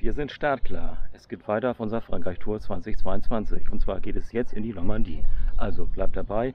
Wir sind startklar. Es geht weiter auf unserer Frankreich-Tour 2022. Und zwar geht es jetzt in die Normandie. Also bleibt dabei,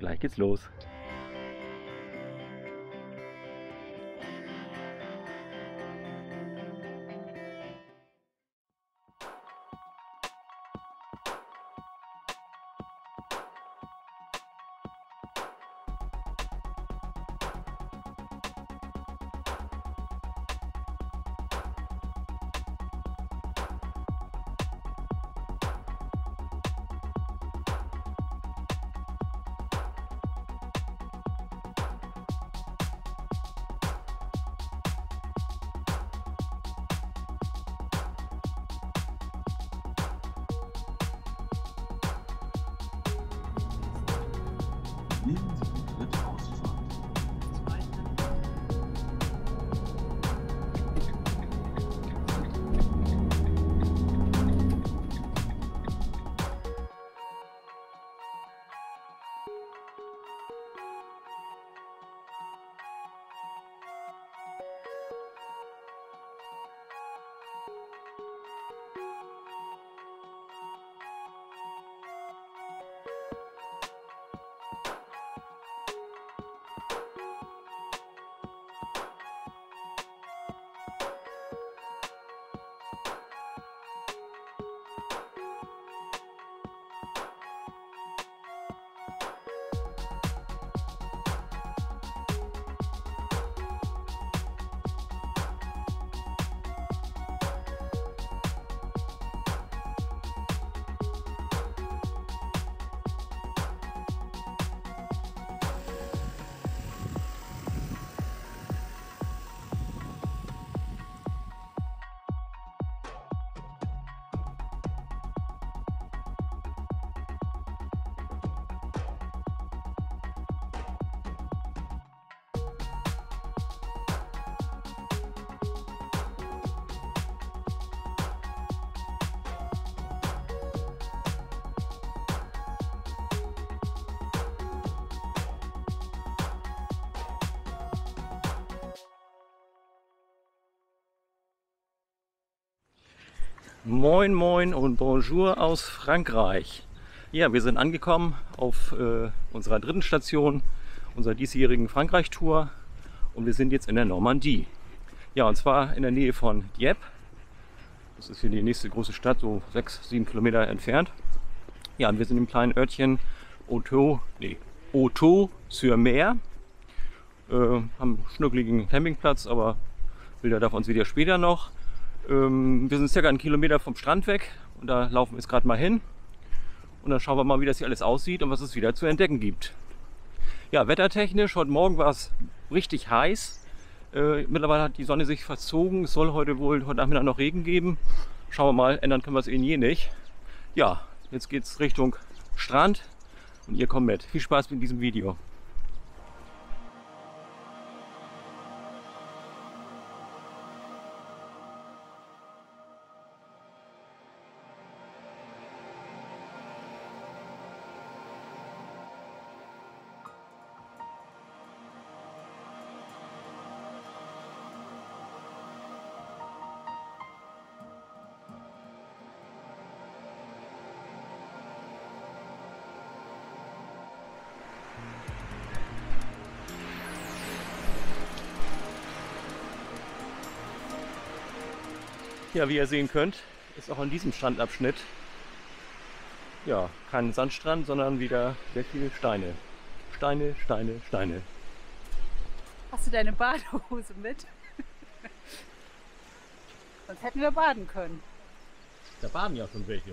gleich geht's los. Nehmen Moin Moin und Bonjour aus Frankreich. Ja, wir sind angekommen auf äh, unserer dritten Station unserer diesjährigen Frankreich-Tour und wir sind jetzt in der Normandie. Ja, und zwar in der Nähe von Dieppe. Das ist hier die nächste große Stadt, so sechs, sieben Kilometer entfernt. Ja, und wir sind im kleinen Örtchen Auto, nee, Auto-sur-Mer. Äh, haben einen schnuckligen Campingplatz, aber Bilder davon seht ihr später noch. Ähm, wir sind circa einen Kilometer vom Strand weg und da laufen wir jetzt gerade mal hin. Und dann schauen wir mal, wie das hier alles aussieht und was es wieder zu entdecken gibt. Ja, wettertechnisch, heute Morgen war es richtig heiß. Äh, mittlerweile hat die Sonne sich verzogen. Es soll heute wohl heute Nachmittag noch Regen geben. Schauen wir mal, ändern können wir es eh je nicht. Ja, jetzt geht es Richtung Strand und ihr kommt mit. Viel Spaß mit diesem Video. Ja, wie ihr sehen könnt, ist auch an diesem Strandabschnitt ja kein Sandstrand, sondern wieder sehr viele Steine. Steine, Steine, Steine. Hast du deine Badehose mit? Sonst hätten wir baden können. Da baden ja schon welche.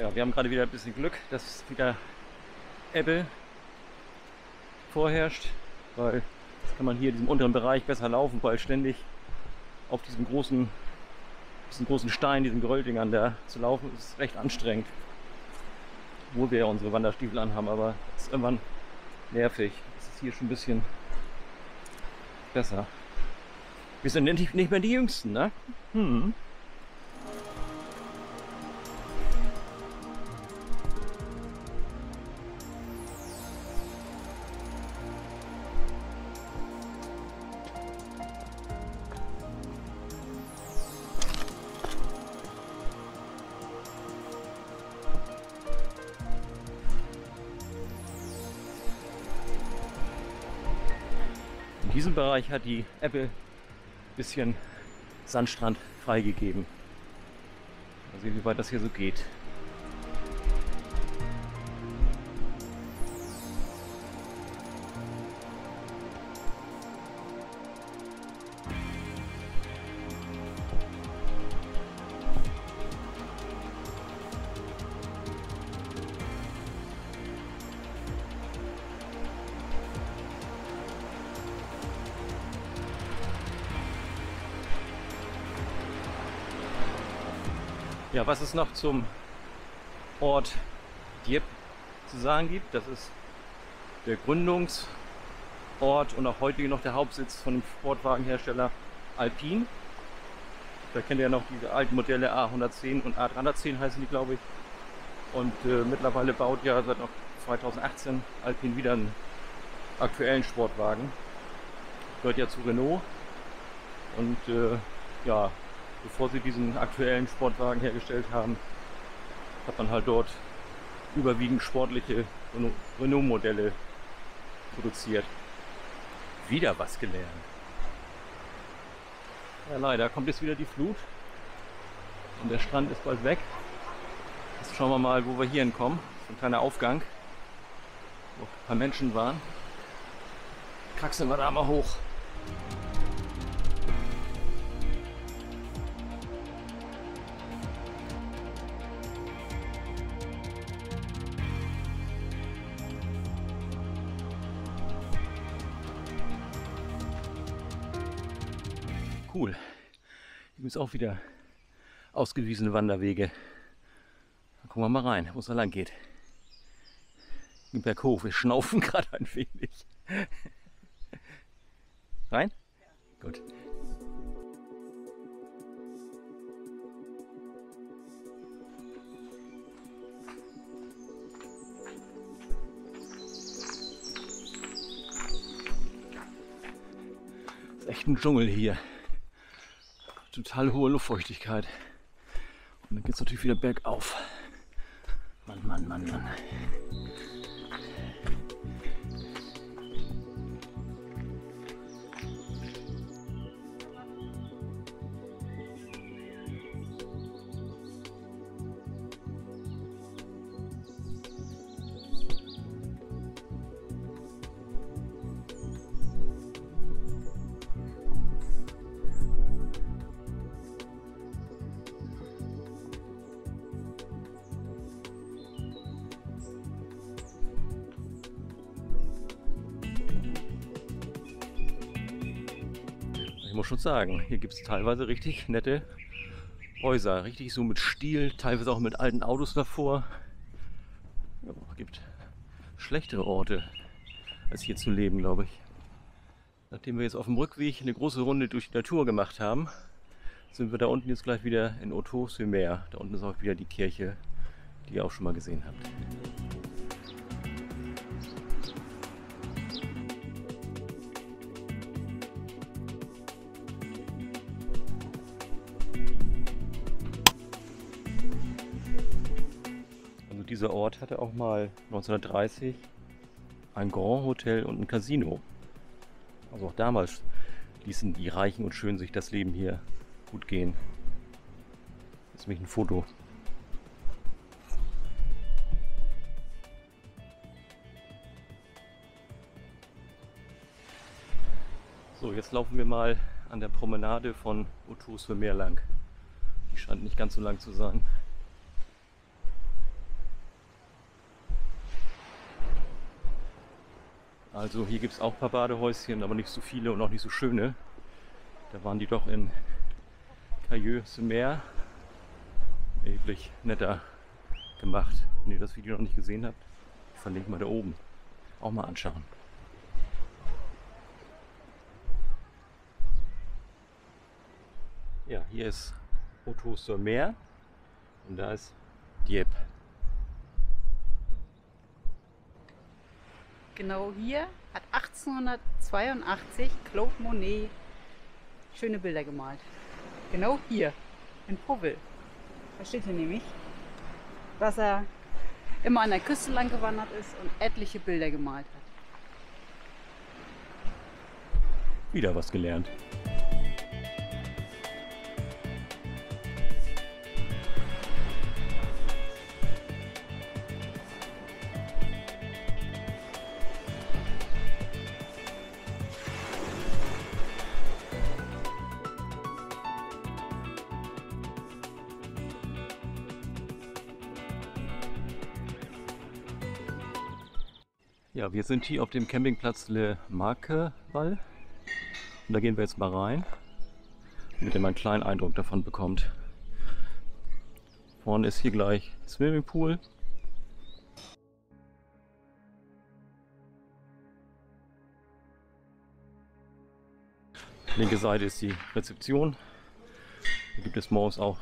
Ja, wir haben gerade wieder ein bisschen Glück, dass wieder Ebbe vorherrscht, weil jetzt kann man hier in diesem unteren Bereich besser laufen, weil ständig auf diesem großen, diesen großen Stein, diesen Gerölldingern da zu laufen, ist recht anstrengend. Obwohl wir ja unsere Wanderstiefel anhaben, aber es ist irgendwann nervig. Es ist hier schon ein bisschen besser. Wir sind nicht mehr die Jüngsten, ne? Hm. Diesem Bereich hat die Apple ein bisschen Sandstrand freigegeben. Mal sehen, wie weit das hier so geht. Was es noch zum Ort Dieppe zu sagen gibt, das ist der Gründungsort und auch heute noch der Hauptsitz von dem Sportwagenhersteller Alpine. Da kennt ihr ja noch diese alten Modelle A110 und A310 heißen die, glaube ich. Und äh, mittlerweile baut ja seit noch 2018 Alpine wieder einen aktuellen Sportwagen. Gehört ja zu Renault. Und äh, ja, bevor sie diesen aktuellen Sportwagen hergestellt haben, hat man halt dort überwiegend sportliche Renault-Modelle produziert. Wieder was gelernt. Ja, leider kommt jetzt wieder die Flut und der Strand ist bald weg. Jetzt schauen wir mal, wo wir hier hinkommen. So ein kleiner Aufgang, wo ein paar Menschen waren. Kraxeln wir da mal hoch. Cool. Hier gibt es auch wieder ausgewiesene Wanderwege. Da gucken wir mal rein, wo es da lang geht. Im Berghof, wir schnaufen gerade ein wenig. Rein? Gut. Ist echt ein Dschungel hier. Total hohe Luftfeuchtigkeit. Und dann geht es natürlich wieder bergauf. Mann, Mann, Mann, Mann. Ich muss schon sagen, hier gibt es teilweise richtig nette Häuser. Richtig so mit Stil, teilweise auch mit alten Autos davor. Ja, gibt schlechtere Orte, als hier zu leben, glaube ich. Nachdem wir jetzt auf dem Rückweg eine große Runde durch die Natur gemacht haben, sind wir da unten jetzt gleich wieder in Auto-sur-Mer. Da unten ist auch wieder die Kirche, die ihr auch schon mal gesehen habt. Dieser Ort hatte auch mal 1930 ein Grand Hotel und ein Casino. Also auch damals ließen die Reichen und Schönen sich das Leben hier gut gehen. Ist nämlich ein Foto. So, jetzt laufen wir mal an der Promenade von Otus für Meer lang. Die scheint nicht ganz so lang zu sein. Also hier gibt es auch ein paar Badehäuschen, aber nicht so viele und auch nicht so schöne. Da waren die doch in Cailleux-sur-Mer erheblich netter gemacht. Wenn ihr das Video noch nicht gesehen habt, ich verlinke mal da oben. Auch mal anschauen. Ja, hier ist Otto-sur-Mer und da ist Dieppe. Genau hier hat 1882 Claude Monet schöne Bilder gemalt. Genau hier, in Prouville. Da steht hier nämlich, dass er immer an der Küste lang gewandert ist und etliche Bilder gemalt hat. Wieder was gelernt. Ja, wir sind hier auf dem Campingplatz Le Marqueval und da gehen wir jetzt mal rein, damit ihr mal einen kleinen Eindruck davon bekommt. Vorne ist hier gleich Swimmingpool. Linke Seite ist die Rezeption. Hier gibt es morgens auch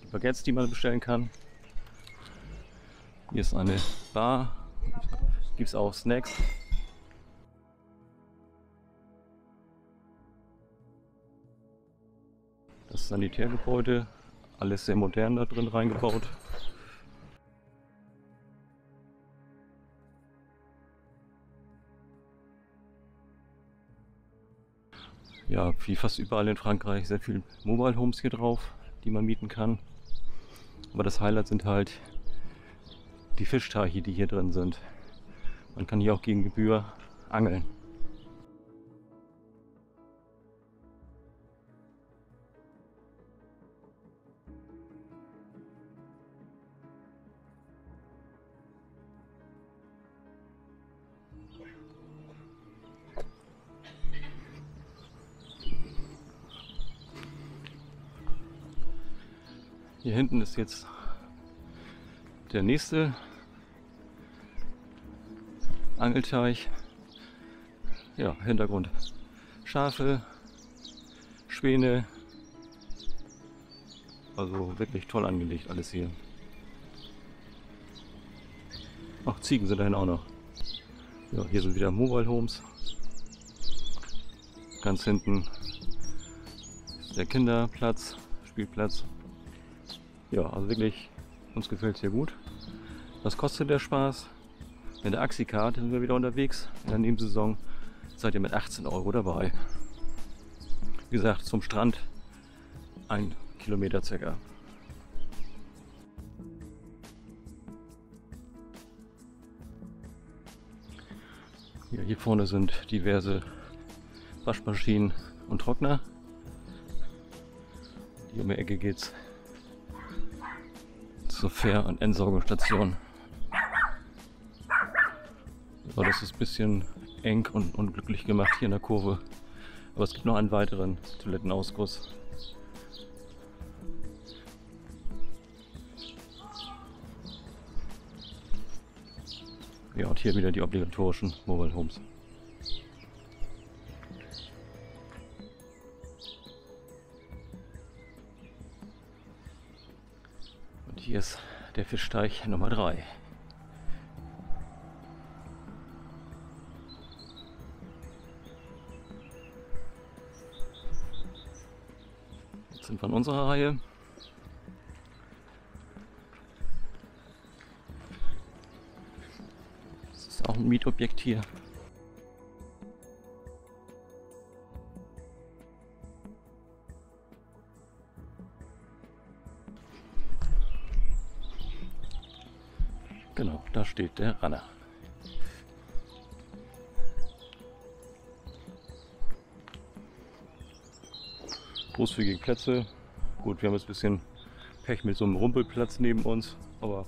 die Baguettes, die man bestellen kann. Hier ist eine Bar gibt es auch Snacks. Das Sanitärgebäude, alles sehr modern da drin reingebaut. Ja, wie fast überall in Frankreich sehr viel Mobile Homes hier drauf, die man mieten kann. Aber das Highlight sind halt die Fischteiche, die hier drin sind. Man kann hier auch gegen Gebühr angeln. Hier hinten ist jetzt der nächste Angelteich. Ja, Hintergrund. Schafe, Schwäne. Also wirklich toll angelegt alles hier. Ach, Ziegen sind dahin auch noch. Ja, hier sind wieder Mobile Homes. Ganz hinten ist der Kinderplatz, Spielplatz. Ja, also wirklich, uns gefällt es hier gut. Was kostet der Spaß? In der Axicard sind wir wieder unterwegs. In der Nebensaison seid ihr mit 18 Euro dabei. Wie gesagt, zum Strand ein Kilometer circa. Ja, hier vorne sind diverse Waschmaschinen und Trockner. Hier um die Ecke geht's zur Fähr- und Entsorgungsstation. Aber das ist ein bisschen eng und unglücklich gemacht hier in der Kurve. Aber es gibt noch einen weiteren Toilettenausguss. Ja, und hier wieder die obligatorischen Mobile Homes. Und hier ist der Fischteich Nummer 3. von unserer Reihe. Das ist auch ein Mietobjekt hier. Genau, da steht der Ranner. Großzügige Plätze. Gut, wir haben jetzt ein bisschen Pech mit so einem Rumpelplatz neben uns, aber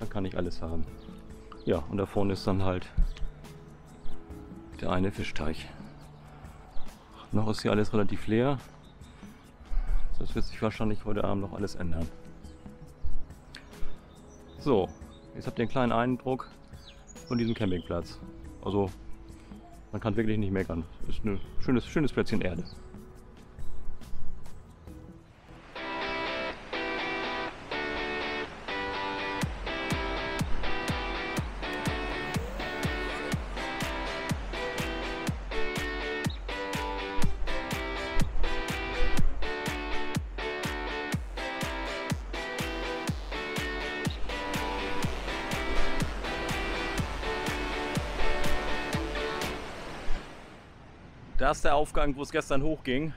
man kann nicht alles haben. Ja, und da vorne ist dann halt Der eine Fischteich. Noch ist hier alles relativ leer. Das wird sich wahrscheinlich heute Abend noch alles ändern. So, jetzt habt ihr einen kleinen Eindruck von diesem Campingplatz. Also, man kann wirklich nicht meckern. Ist ein schönes, schönes Plätzchen Erde. Da ist der Aufgang, wo es gestern hochging,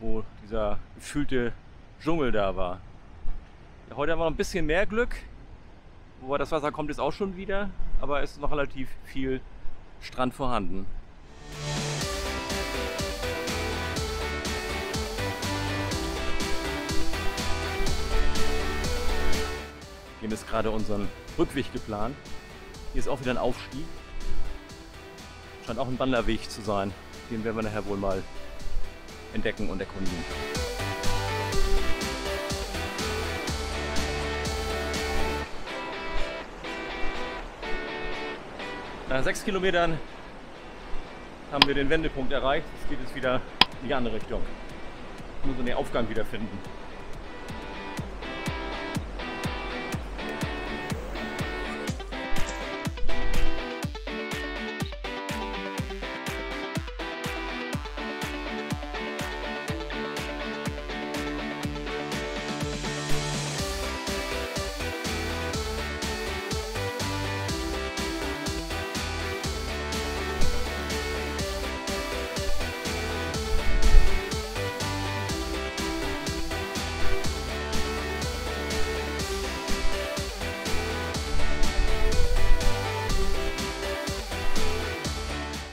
wo dieser gefühlte Dschungel da war. Ja, heute haben wir noch ein bisschen mehr Glück, wobei das Wasser kommt jetzt auch schon wieder, aber es ist noch relativ viel Strand vorhanden. Wir haben jetzt gerade unseren Rückweg geplant. Hier ist auch wieder ein Aufstieg. Scheint auch ein Wanderweg zu sein. Den werden wir nachher wohl mal entdecken und erkundigen. Nach sechs Kilometern haben wir den Wendepunkt erreicht. Es geht jetzt wieder in die andere Richtung. Ich muss den Aufgang wieder finden.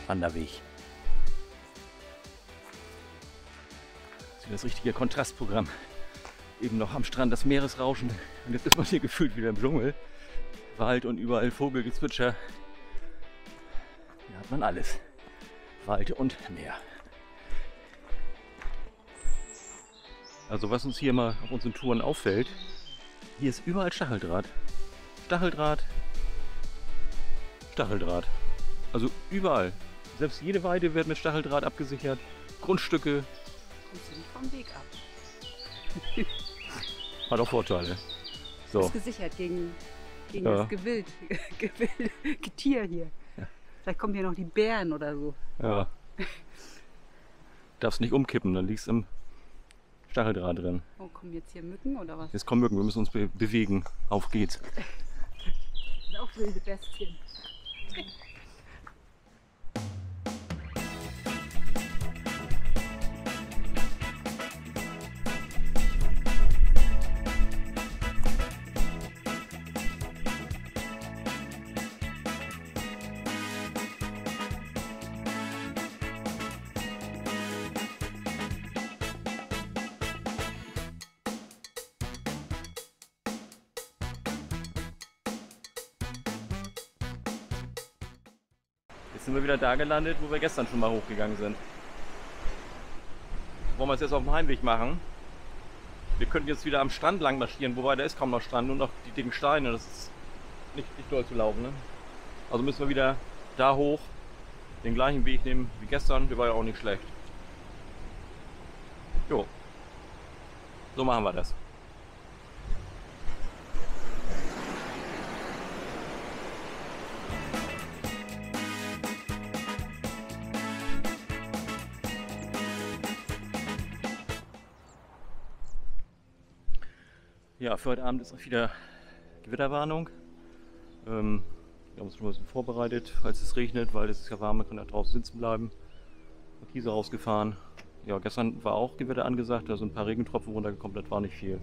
Wanderweg. Das richtige Kontrastprogramm. Eben noch am Strand das Meeresrauschen und jetzt ist man hier gefühlt wieder im Dschungel. Wald und überall Vogelgezwitscher. Hier hat man alles. Wald und Meer. Also was uns hier mal auf unseren Touren auffällt, hier ist überall Stacheldraht. Stacheldraht, Stacheldraht. Also überall. Selbst jede Weide wird mit Stacheldraht abgesichert. Grundstücke. Kommst du nicht vom Weg ab. Hat auch Vorteile. So. Ist gesichert gegen, gegen Ja. das Gewild, Gewild, Getier hier. Ja. Vielleicht kommen hier noch die Bären oder so. Ja. Darfst nicht umkippen, dann liegst im Stacheldraht drin. Oh, kommen jetzt hier Mücken oder was? Jetzt kommen Mücken, wir müssen uns be bewegen. Auf geht's. Das sind auch wilde Bestien. Sind wir wieder da gelandet, wo wir gestern schon mal hochgegangen sind. Wollen wir es jetzt auf dem Heimweg machen? Wir könnten jetzt wieder am Strand lang marschieren, wobei da ist kaum noch Strand, nur noch die dicken Steine. Das ist nicht, nicht doll zu laufen. Ne? Also müssen wir wieder da hoch, den gleichen Weg nehmen wie gestern. Der war ja auch nicht schlecht. Jo. So machen wir das. Ja, für heute Abend ist auch wieder Gewitterwarnung. Ähm, wir haben uns schon ein bisschen vorbereitet, falls es regnet, weil es ist ja warm, man kann da draußen sitzen bleiben. Markise rausgefahren. Ja, gestern war auch Gewitter angesagt, da sind ein paar Regentropfen runtergekommen, das war nicht viel.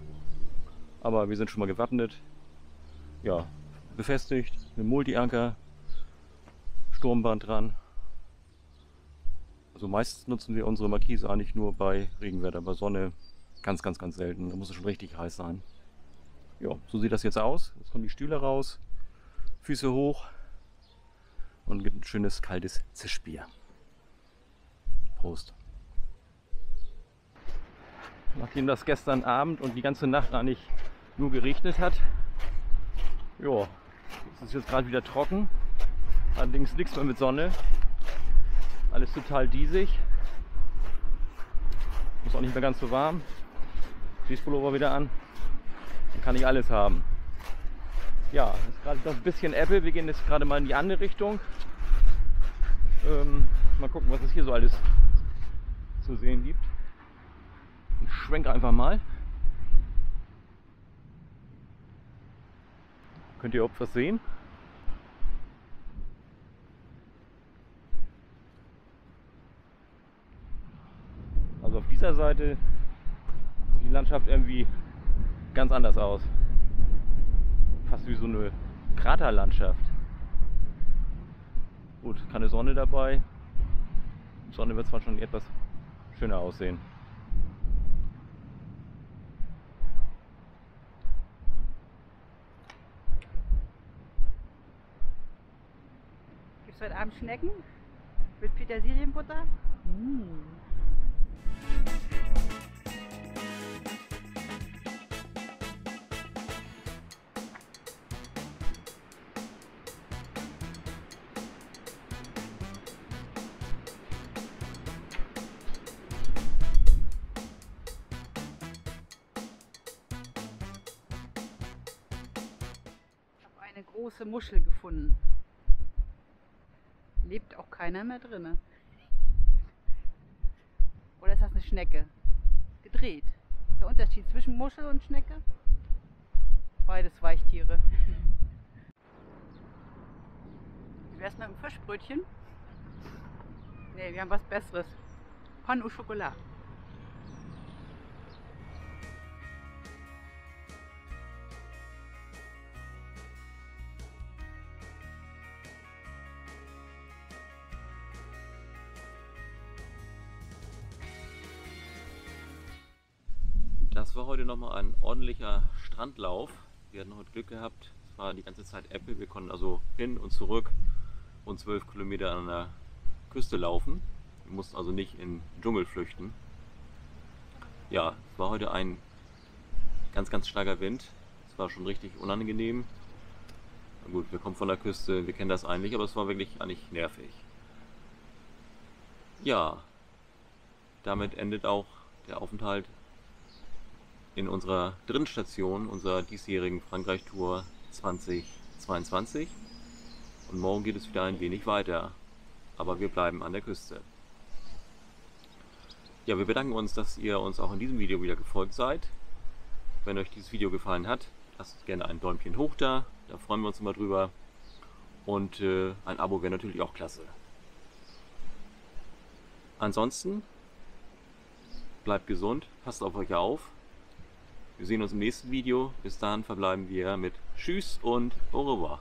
Aber wir sind schon mal gewappnet. Ja, befestigt, mit Multi-Anker, Sturmband dran. Also meistens nutzen wir unsere Markise eigentlich nur bei Regenwetter, bei Sonne ganz, ganz, ganz selten. Da muss es schon richtig heiß sein. Ja, so sieht das jetzt aus. Jetzt kommen die Stühle raus, Füße hoch und gibt ein schönes kaltes Zischbier. Prost. Nachdem das gestern Abend und die ganze Nacht eigentlich nur geregnet hat, ja, es ist jetzt gerade wieder trocken. Allerdings nichts mehr mit Sonne. Alles total diesig. Ist auch nicht mehr ganz so warm. Fließpullover wieder an. Dann kann ich alles haben. Ja, ist gerade noch ein bisschen Apple. Wir gehen jetzt gerade mal in die andere Richtung. Ähm, mal gucken, was es hier so alles zu sehen gibt. Ich schwenke einfach mal. Könnt ihr überhaupt was sehen? Also auf dieser Seite sieht die Landschaft irgendwie ganz anders aus. Fast wie so eine Kraterlandschaft. Gut, keine Sonne dabei. Sonne wird zwar schon etwas schöner aussehen. Gibt es heute Abend Schnecken mit Petersilienbutter? Mm. Große Muschel gefunden. Lebt auch keiner mehr drinne. Oder ist das eine Schnecke? Gedreht. ist der Unterschied zwischen Muschel und Schnecke? Beides Weichtiere. Wie wär's mit einem Fischbrötchen? Nee, wir haben was Besseres. Pan au Chocolat. Das war heute nochmal ein ordentlicher Strandlauf. Wir hatten heute Glück gehabt. Es war die ganze Zeit Apple. Wir konnten also hin und zurück und zwölf Kilometer an der Küste laufen. Wir mussten also nicht in den Dschungel flüchten. Ja, es war heute ein ganz, ganz starker Wind. Es war schon richtig unangenehm. Na gut, wir kommen von der Küste, wir kennen das eigentlich, aber es war wirklich eigentlich nervig. Ja, damit endet auch der Aufenthalt in unserer dritten Station unserer diesjährigen Frankreich-Tour 2022. Und morgen geht es wieder ein wenig weiter. Aber wir bleiben an der Küste. Ja, wir bedanken uns, dass ihr uns auch in diesem Video wieder gefolgt seid. Wenn euch dieses Video gefallen hat, lasst gerne ein Däumchen hoch da. Da freuen wir uns immer drüber. Und äh, ein Abo wäre natürlich auch klasse. Ansonsten bleibt gesund, passt auf euch auf. Wir sehen uns im nächsten Video. Bis dahin verbleiben wir mit Tschüss und Au revoir.